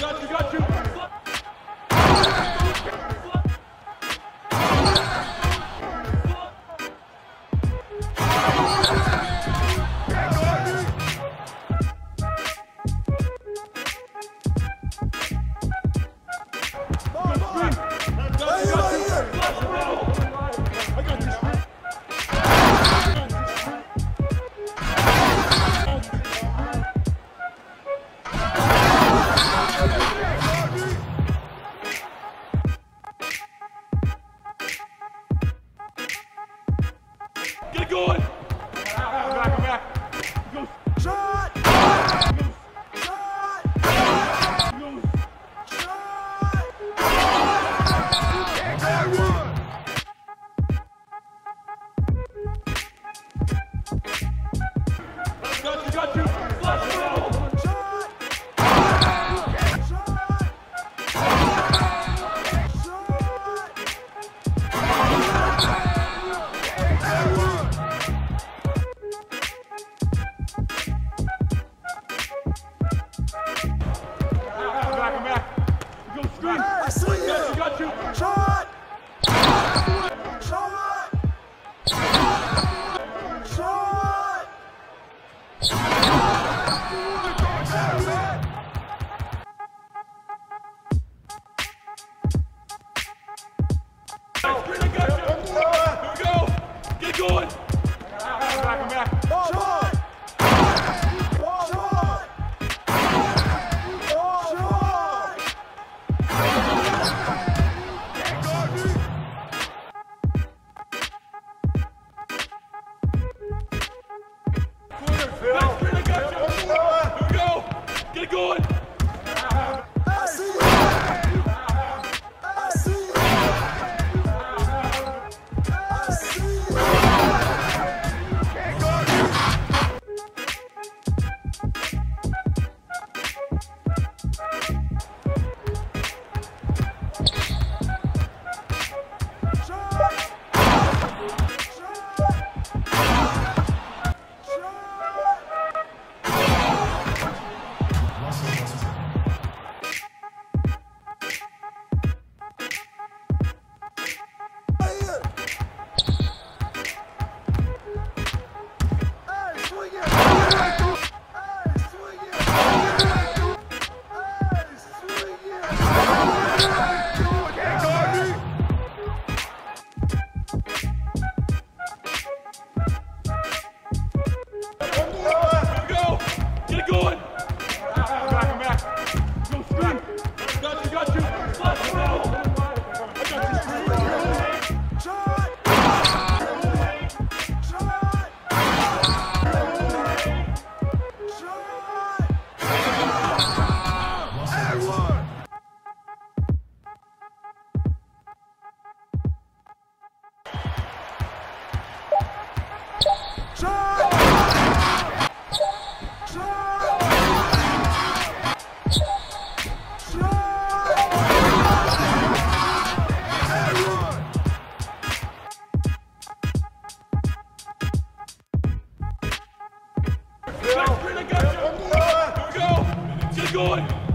got you, got you. Get Back